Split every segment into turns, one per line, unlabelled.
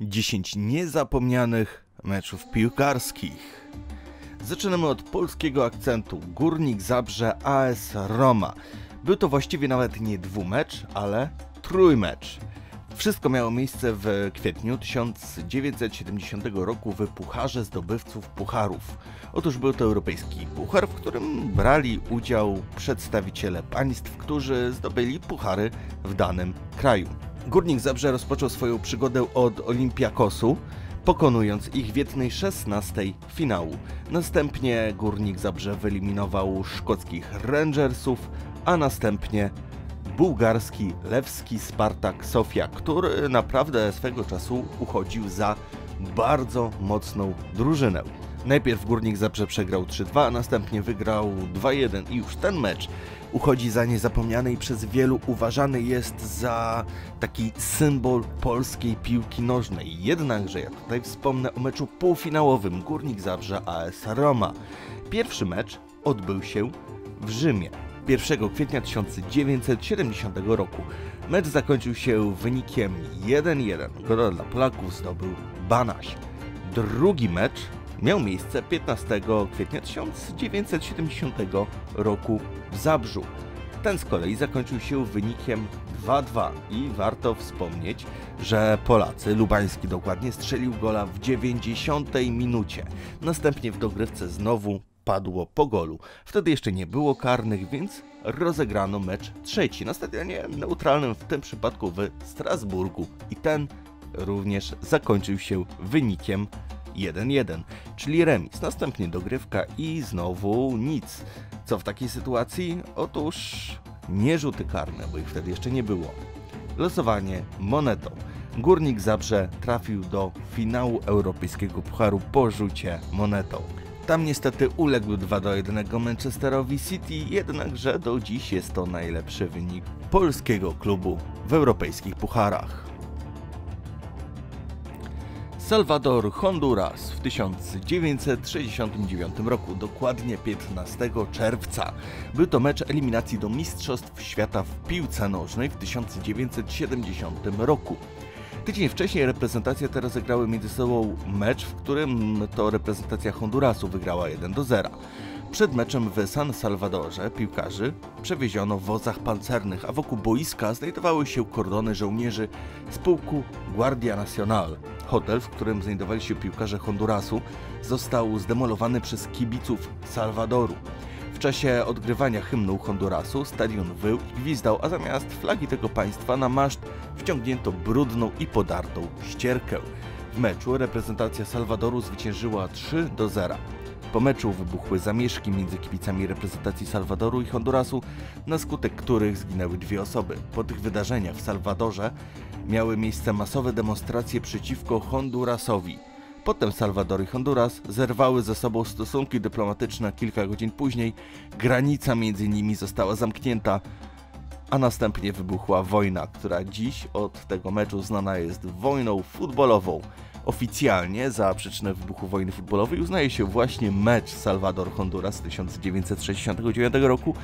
10 niezapomnianych meczów piłkarskich. Zaczynamy od polskiego akcentu. Górnik Zabrze AS Roma. Był to właściwie nawet nie dwumecz, ale trójmecz. Wszystko miało miejsce w kwietniu 1970 roku w Pucharze Zdobywców Pucharów. Otóż był to europejski puchar, w którym brali udział przedstawiciele państw, którzy zdobyli puchary w danym kraju. Górnik Zabrze rozpoczął swoją przygodę od Olimpiakosu, pokonując ich w jednej 16 finału. Następnie Górnik Zabrze wyeliminował szkockich Rangersów, a następnie bułgarski Lewski Spartak Sofia, który naprawdę swego czasu uchodził za bardzo mocną drużynę. Najpierw Górnik Zabrze przegrał 3-2, a następnie wygrał 2-1 i już ten mecz uchodzi za niezapomniany i przez wielu uważany jest za taki symbol polskiej piłki nożnej. Jednakże ja tutaj wspomnę o meczu półfinałowym Górnik Zabrze AS Roma. Pierwszy mecz odbył się w Rzymie. 1 kwietnia 1970 roku. Mecz zakończył się wynikiem 1-1. Gola dla Polaków zdobył Banaś. Drugi mecz miał miejsce 15 kwietnia 1970 roku w Zabrzu. Ten z kolei zakończył się wynikiem 2-2 i warto wspomnieć, że Polacy, Lubański dokładnie, strzelił gola w 90 minucie. Następnie w dogrywce znowu padło po golu. Wtedy jeszcze nie było karnych, więc rozegrano mecz trzeci na stadionie neutralnym, w tym przypadku w Strasburgu. I ten również zakończył się wynikiem 1-1, czyli remis, następnie dogrywka i znowu nic. Co w takiej sytuacji? Otóż nie rzuty karne, bo ich wtedy jeszcze nie było. Losowanie monetą. Górnik Zabrze trafił do finału Europejskiego Pucharu po rzucie monetą. Tam niestety uległ 2 do 1 Manchesterowi City, jednakże do dziś jest to najlepszy wynik polskiego klubu w europejskich pucharach. Salvador Honduras w 1969 roku, dokładnie 15 czerwca. Był to mecz eliminacji do Mistrzostw Świata w piłce nożnej w 1970 roku. Tydzień wcześniej reprezentacja te rozegrały między sobą mecz, w którym to reprezentacja Hondurasu wygrała 1 do 0. Przed meczem w San Salvadorze piłkarzy przewieziono w wozach pancernych, a wokół boiska znajdowały się kordony żołnierzy z pułku Guardia Nacional. Hotel, w którym znajdowali się piłkarze Hondurasu, został zdemolowany przez kibiców Salwadoru. W czasie odgrywania hymnu Hondurasu stadion wył i gwizdał, a zamiast flagi tego państwa na maszt wciągnięto brudną i podartą ścierkę. W meczu reprezentacja Salwadoru zwyciężyła 3 do 0. Po meczu wybuchły zamieszki między kibicami reprezentacji Salwadoru i Hondurasu, na skutek których zginęły dwie osoby. Po tych wydarzeniach w Salwadorze miały miejsce masowe demonstracje przeciwko Hondurasowi. Potem Salwador i Honduras zerwały ze sobą stosunki dyplomatyczne. Kilka godzin później granica między nimi została zamknięta, a następnie wybuchła wojna, która dziś od tego meczu znana jest wojną futbolową. Oficjalnie za przyczynę wybuchu wojny futbolowej uznaje się właśnie mecz Salwador-Honduras z 1969 roku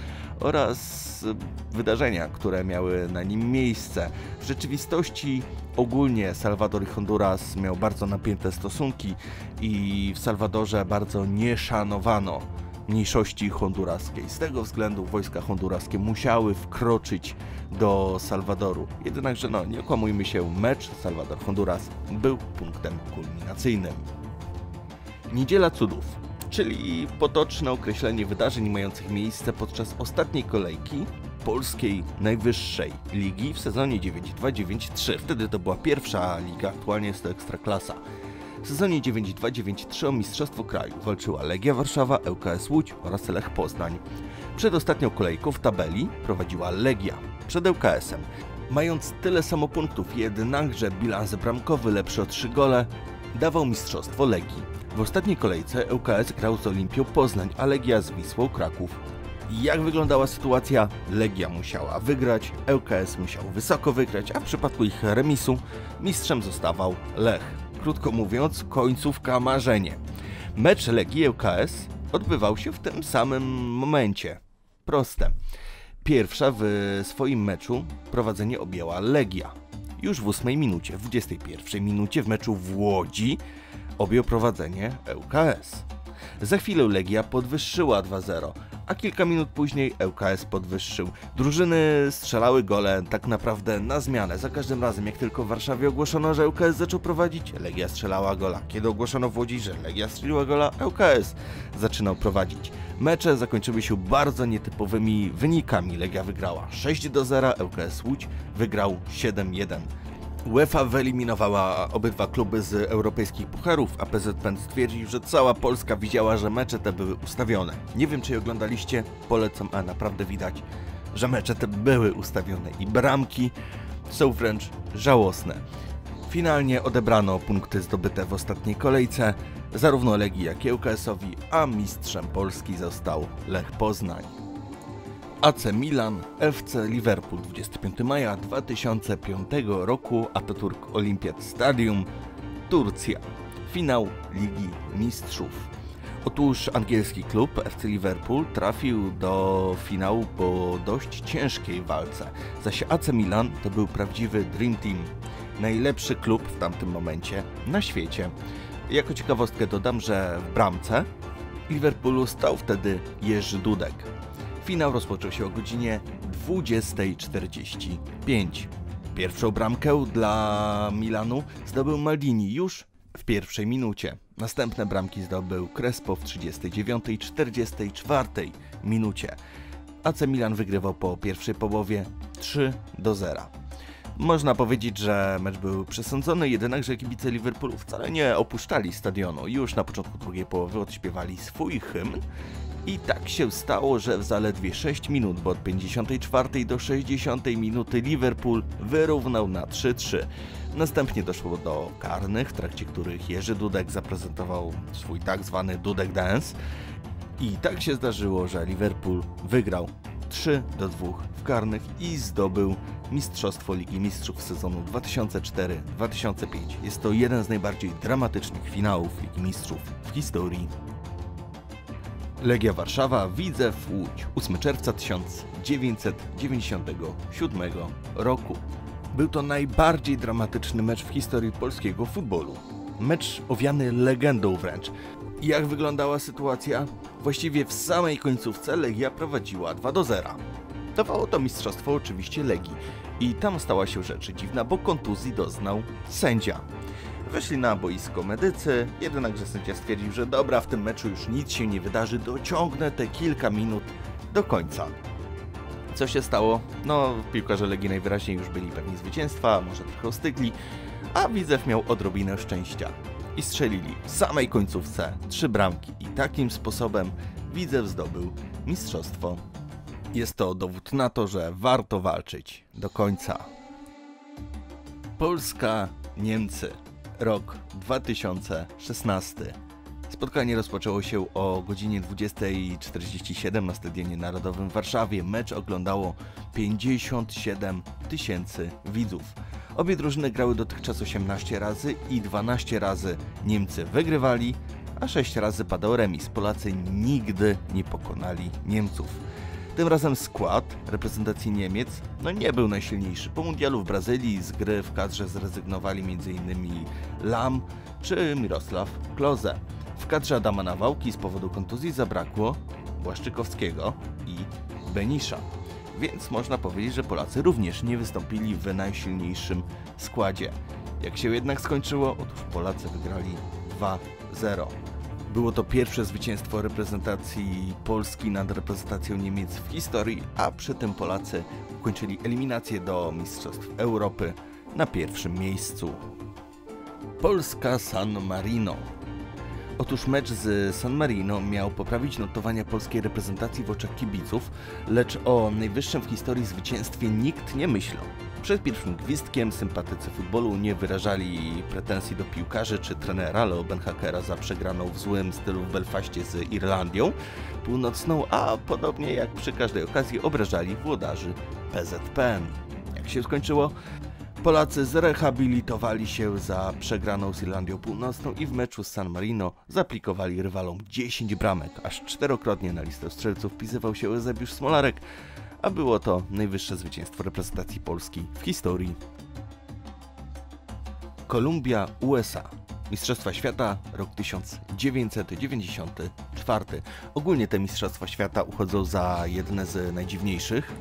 oraz wydarzenia, które miały na nim miejsce. W rzeczywistości ogólnie Salwador i Honduras miał bardzo napięte stosunki i w Salwadorze bardzo nie szanowano mniejszości honduraskiej. Z tego względu wojska honduraskie musiały wkroczyć do Salwadoru. Jednakże, no, nie okłamujmy się, mecz Salwador-Honduras był punktem kulminacyjnym. Niedziela cudów, czyli potoczne określenie wydarzeń mających miejsce podczas ostatniej kolejki polskiej najwyższej ligi w sezonie 9-2-9-3. Wtedy to była pierwsza liga, aktualnie jest to Ekstraklasa. W sezonie 9-2-9-3 o Mistrzostwo Kraju walczyła Legia Warszawa, ŁKS Łódź oraz Lech Poznań. Przed ostatnią kolejką w tabeli prowadziła Legia, przed ŁKS-em. Mając tyle samo punktów, jednakże bilans bramkowy lepszy o 3 gole, dawał mistrzostwo Legii. W ostatniej kolejce ŁKS grał z Olimpią Poznań, a Legia z Wisłą Kraków. Jak wyglądała sytuacja? Legia musiała wygrać, ŁKS musiał wysoko wygrać, a w przypadku ich remisu mistrzem zostawał Lech. Krótko mówiąc, końcówka marzenie. Mecz Legii ŁKS odbywał się w tym samym momencie. Proste. Pierwsza w swoim meczu prowadzenie objęła Legia. już w 8 minucie, w 21 minucie w meczu w Łodzi objął prowadzenie ŁKS. Za chwilę Legia podwyższyła 2-0, a kilka minut później ŁKS podwyższył. Drużyny strzelały gole tak naprawdę na zmianę. Za każdym razem, jak tylko w Warszawie ogłoszono, że ŁKS zaczął prowadzić, Legia strzelała gola. Kiedy ogłoszono w Łodzi, że Legia strzeliła gola, ŁKS zaczynał prowadzić. Mecze zakończyły się bardzo nietypowymi wynikami. Legia wygrała 6 do 0, ŁKS Łódź wygrał 7-1. UEFA wyeliminowała obydwa kluby z europejskich pucharów, a PZPN stwierdził, że cała Polska widziała, że mecze te były ustawione. Nie wiem, czy je oglądaliście, polecam, a naprawdę widać, że mecze te były ustawione i bramki są wręcz żałosne. Finalnie odebrano punkty zdobyte w ostatniej kolejce, zarówno Legii jak i ŁKS-owi, a mistrzem Polski został Lech Poznań. AC Milan, FC Liverpool 25 maja 2005 roku Atatürk Olympiad Stadium, Turcja. Finał Ligi Mistrzów. Otóż angielski klub FC Liverpool trafił do finału po dość ciężkiej walce, zaś AC Milan to był prawdziwy Dream Team. Najlepszy klub w tamtym momencie na świecie. Jako ciekawostkę dodam, że w bramce Liverpoolu stał wtedy Jerzy Dudek. Finał rozpoczął się o godzinie 20.45. Pierwszą bramkę dla Milanu zdobył Maldini już w pierwszej minucie. Następne bramki zdobył Crespo w 39 i 44 minucie. AC Milan wygrywał po pierwszej połowie 3 do 0. Można powiedzieć, że mecz był przesądzony, jednakże kibice Liverpoolu wcale nie opuszczali stadionu. Już na początku drugiej połowy odśpiewali swój hymn i tak się stało, że w zaledwie 6 minut, bo od 54 do 60 minuty Liverpool wyrównał na 3-3. Następnie doszło do karnych, w trakcie których Jerzy Dudek zaprezentował swój tak zwany Dudek Dance. I tak się zdarzyło, że Liverpool wygrał 3 do 2 w karnych i zdobył Mistrzostwo Ligi Mistrzów sezonu 2004-2005. Jest to jeden z najbardziej dramatycznych finałów Ligi Mistrzów w historii. Legia Warszawa, Widzew Łódź, 8 czerwca 1997 roku. Był to najbardziej dramatyczny mecz w historii polskiego futbolu. Mecz owiany legendą wręcz. Jak wyglądała sytuacja? Właściwie w samej końcówce Legia prowadziła 2 do 0. Dawało to mistrzostwo oczywiście Legii. I tam stała się rzecz dziwna, bo kontuzji doznał sędzia. Weszli na boisko medycy, jednakże sędzia stwierdził, że dobra, w tym meczu już nic się nie wydarzy, dociągnę te kilka minut do końca. Co się stało? No, piłkarze Legii najwyraźniej już byli pewni zwycięstwa, może trochę ostygli, a Widzew miał odrobinę szczęścia. I strzelili w samej końcówce trzy bramki i takim sposobem Widzew zdobył mistrzostwo. Jest to dowód na to, że warto walczyć do końca. Polska, Niemcy rok 2016. Spotkanie rozpoczęło się o godzinie 20.47 na Stadionie Narodowym w Warszawie. Mecz oglądało 57 tysięcy widzów. Obie drużyny grały dotychczas 18 razy i 12 razy Niemcy wygrywali, a 6 razy padał remis. Polacy nigdy nie pokonali Niemców. Tym razem skład reprezentacji Niemiec no nie był najsilniejszy. Po mundialu w Brazylii z gry w kadrze zrezygnowali m.in. Lam czy Mirosław Kloze. W kadrze Adama Nawałki z powodu kontuzji zabrakło Błaszczykowskiego i Benisza. Więc można powiedzieć, że Polacy również nie wystąpili w najsilniejszym składzie. Jak się jednak skończyło? Otóż Polacy wygrali 2-0. Było to pierwsze zwycięstwo reprezentacji Polski nad reprezentacją Niemiec w historii, a przy tym Polacy ukończyli eliminację do Mistrzostw Europy na pierwszym miejscu. Polska San Marino. Otóż mecz z San Marino miał poprawić notowania polskiej reprezentacji w oczach kibiców, lecz o najwyższym w historii zwycięstwie nikt nie myślał. Przed pierwszym gwizdkiem sympatycy futbolu nie wyrażali pretensji do piłkarzy czy trenera Leo Benhakera za przegraną w złym stylu w Belfaście z Irlandią Północną, a podobnie jak przy każdej okazji obrażali włodarzy PZPN. Jak się skończyło? Polacy zrehabilitowali się za przegraną z Irlandią Północną i w meczu z San Marino zaplikowali rywalom 10 bramek. Aż czterokrotnie na listę strzelców wpisywał się Eusebiusz Smolarek, a było to najwyższe zwycięstwo reprezentacji Polski w historii. Kolumbia, USA. Mistrzostwa Świata, rok 1994. Ogólnie te Mistrzostwa Świata uchodzą za jedne z najdziwniejszych.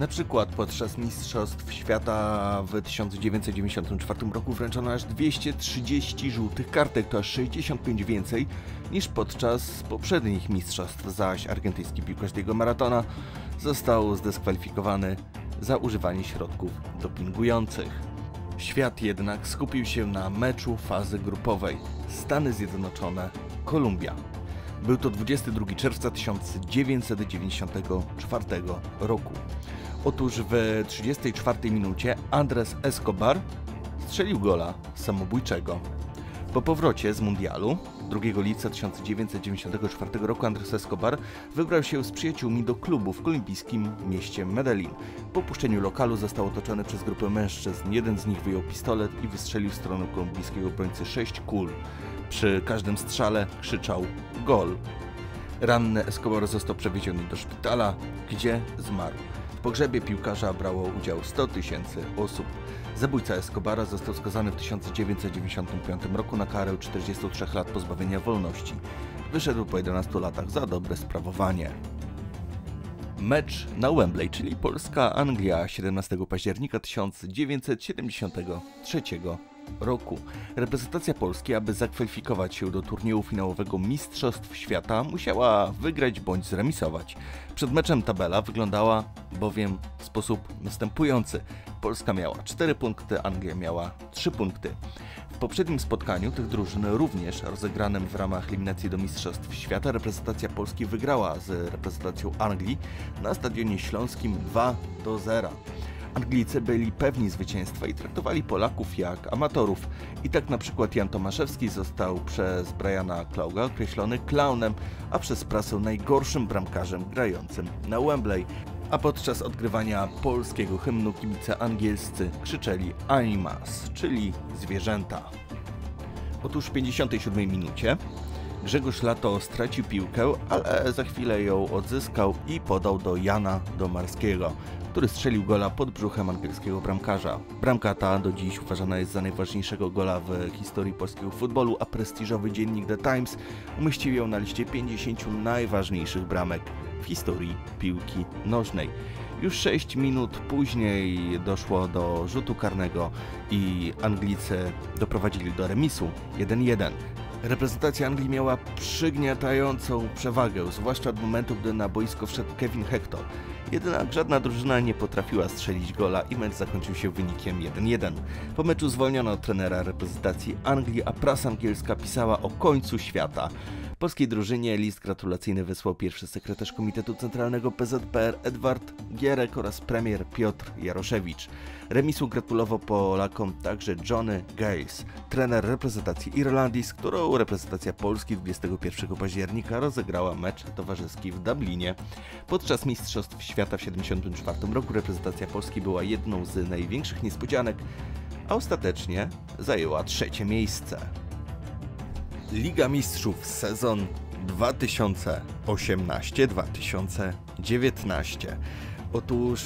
Na przykład podczas Mistrzostw Świata w 1994 roku wręczono aż 230 żółtych kartek, to aż 65 więcej niż podczas poprzednich mistrzostw, zaś argentyński piłkarz Diego Maratona został zdyskwalifikowany za używanie środków dopingujących. Świat jednak skupił się na meczu fazy grupowej Stany Zjednoczone Kolumbia. Był to 22 czerwca 1994 roku. Otóż w 34 minucie Andres Escobar strzelił gola samobójczego. Po powrocie z mundialu 2 lipca 1994 roku Andres Escobar wybrał się z przyjaciółmi do klubu w kolumbijskim mieście Medellin. Po opuszczeniu lokalu został otoczony przez grupę mężczyzn. Jeden z nich wyjął pistolet i wystrzelił w stronę kolumbijskiego obrońcy sześć kul. Przy każdym strzale krzyczał gol. Ranny Escobar został przewieziony do szpitala, gdzie zmarł. W pogrzebie piłkarza brało udział 100 tysięcy osób. Zabójca Escobara został skazany w 1995 roku na karę 43 lat pozbawienia wolności. Wyszedł po 11 latach za dobre sprawowanie. Mecz na Wembley, czyli Polska-Anglia 17 października 1973 roku. Reprezentacja Polski, aby zakwalifikować się do turnieju finałowego Mistrzostw Świata, musiała wygrać bądź zremisować. Przed meczem tabela wyglądała bowiem w sposób następujący. Polska miała 4 punkty, Anglia miała 3 punkty. W poprzednim spotkaniu tych drużyn, również rozegranym w ramach eliminacji do Mistrzostw Świata, reprezentacja Polski wygrała z reprezentacją Anglii na Stadionie Śląskim 2 do 0. Anglicy byli pewni zwycięstwa i traktowali Polaków jak amatorów. I tak na przykład Jan Tomaszewski został przez Briana Klauga określony klaunem, a przez prasę najgorszym bramkarzem grającym na Wembley. A podczas odgrywania polskiego hymnu kibice angielscy krzyczeli animals, czyli zwierzęta. Otóż w 57 minucie Grzegorz Lato stracił piłkę, ale za chwilę ją odzyskał i podał do Jana Domarskiego który strzelił gola pod brzuchem angielskiego bramkarza. Bramka ta do dziś uważana jest za najważniejszego gola w historii polskiego futbolu, a prestiżowy dziennik The Times umieścił ją na liście 50 najważniejszych bramek w historii piłki nożnej. Już 6 minut później doszło do rzutu karnego i Anglicy doprowadzili do remisu 1-1. Reprezentacja Anglii miała przygniatającą przewagę, zwłaszcza od momentu, gdy na boisko wszedł Kevin Hector. Jednak żadna drużyna nie potrafiła strzelić gola i mecz zakończył się wynikiem 1-1. Po meczu zwolniono trenera reprezentacji Anglii, a prasa angielska pisała o końcu świata. Polskiej drużynie list gratulacyjny wysłał pierwszy sekretarz Komitetu Centralnego PZPR Edward Gierek oraz premier Piotr Jaroszewicz. Remisu gratulował Polakom także Johnny Gales, trener reprezentacji Irlandii, z którą reprezentacja Polski 21 października rozegrała mecz towarzyski w Dublinie. Podczas Mistrzostw Świata w 1974 roku reprezentacja Polski była jedną z największych niespodzianek, a ostatecznie zajęła trzecie miejsce. Liga Mistrzów sezon 2018-2019. Otóż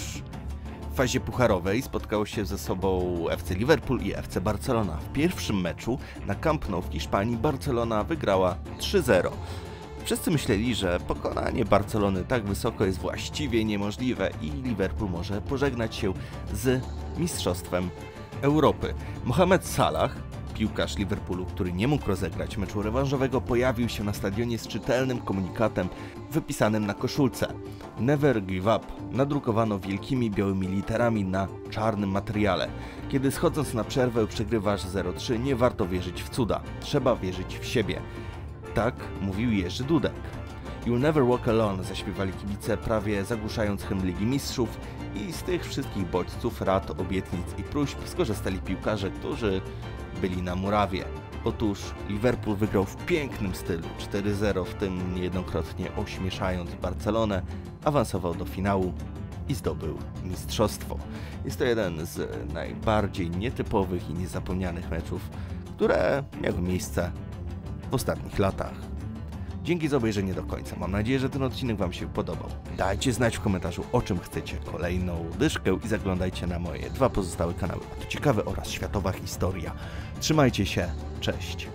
w fazie pucharowej spotkało się ze sobą FC Liverpool i FC Barcelona. W pierwszym meczu na Camp Nou w Hiszpanii Barcelona wygrała 3-0. Wszyscy myśleli, że pokonanie Barcelony tak wysoko jest właściwie niemożliwe i Liverpool może pożegnać się z Mistrzostwem Europy. Mohamed Salah Piłkarz Liverpoolu, który nie mógł rozegrać meczu rewanżowego, pojawił się na stadionie z czytelnym komunikatem wypisanym na koszulce. Never give up nadrukowano wielkimi białymi literami na czarnym materiale. Kiedy schodząc na przerwę przegrywasz 0-3, nie warto wierzyć w cuda, trzeba wierzyć w siebie. Tak mówił Jerzy Dudek. You'll Never Walk Alone zaśpiewali kibice, prawie zagłuszając hymn Ligi Mistrzów i z tych wszystkich bodźców, rad, obietnic i próśb skorzystali piłkarze, którzy byli na murawie. Otóż Liverpool wygrał w pięknym stylu 4-0, w tym niejednokrotnie ośmieszając Barcelonę, awansował do finału i zdobył mistrzostwo. Jest to jeden z najbardziej nietypowych i niezapomnianych meczów, które miały miejsce w ostatnich latach. Dzięki za obejrzenie do końca. Mam nadzieję, że ten odcinek Wam się podobał. Dajcie znać w komentarzu, o czym chcecie kolejną dyszkę i zaglądajcie na moje dwa pozostałe kanały. A to ciekawe oraz światowa historia. Trzymajcie się, cześć.